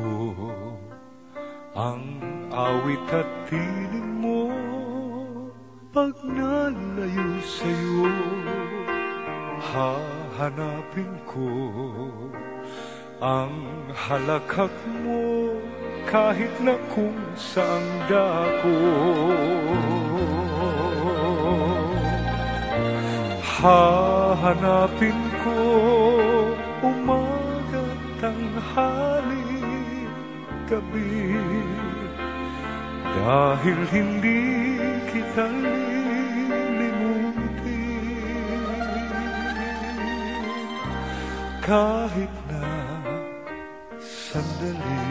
ko. Ang awit at piling mo pag nalayo sa'yo hahanapin ko ang halakak mo kahit na kung saan dako. Hahanapin ko umaga tanghali gabi. Dahil hindi kita lilimutin Kahit na sandali.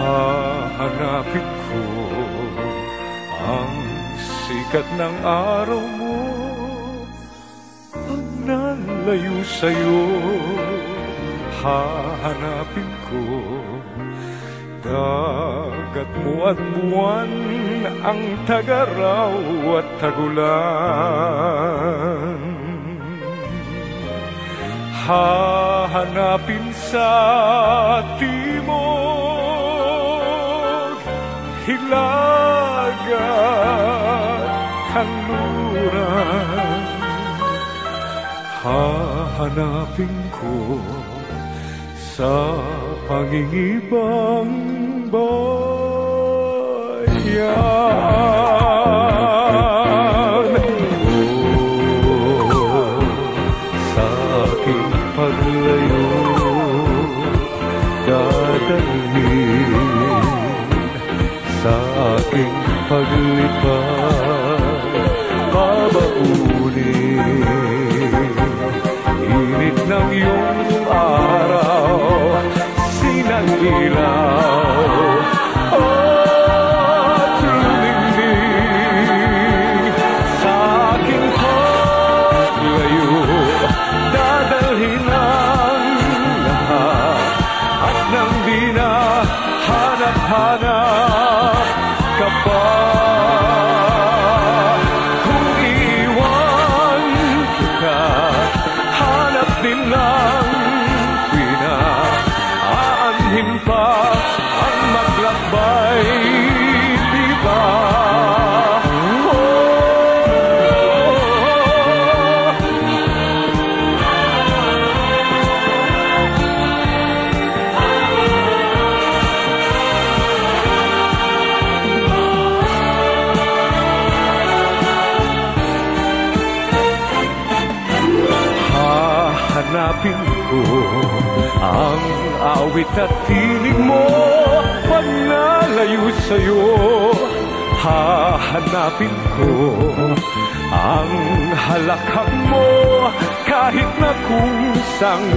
Hahanapin ko ang sikat ng araw mo nalayo sa'yo Hahanapin ko. Dagat mo at buwan Ang tagaraw at tagulan. Hahanapin sa timog Hilaga kanluran Hahanapin ko sa pangingibang bayan. Oh, sa aking paglayo dadalhin sa aking paglipad. Babaunin iyong araw sinang ilaw at lumingning sa aking paglayo dadalhin ang lahat at nang di na hanap-hanap Hahanapin ko ang awit at tinig mo. Pag nalayo sa'yo Hahanapin ko ang halakhak mo. Kahit na kung sang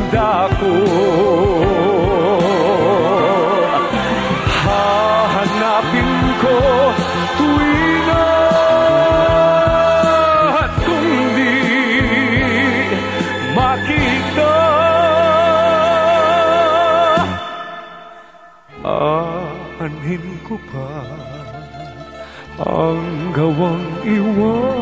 ko pa ang gawang iwan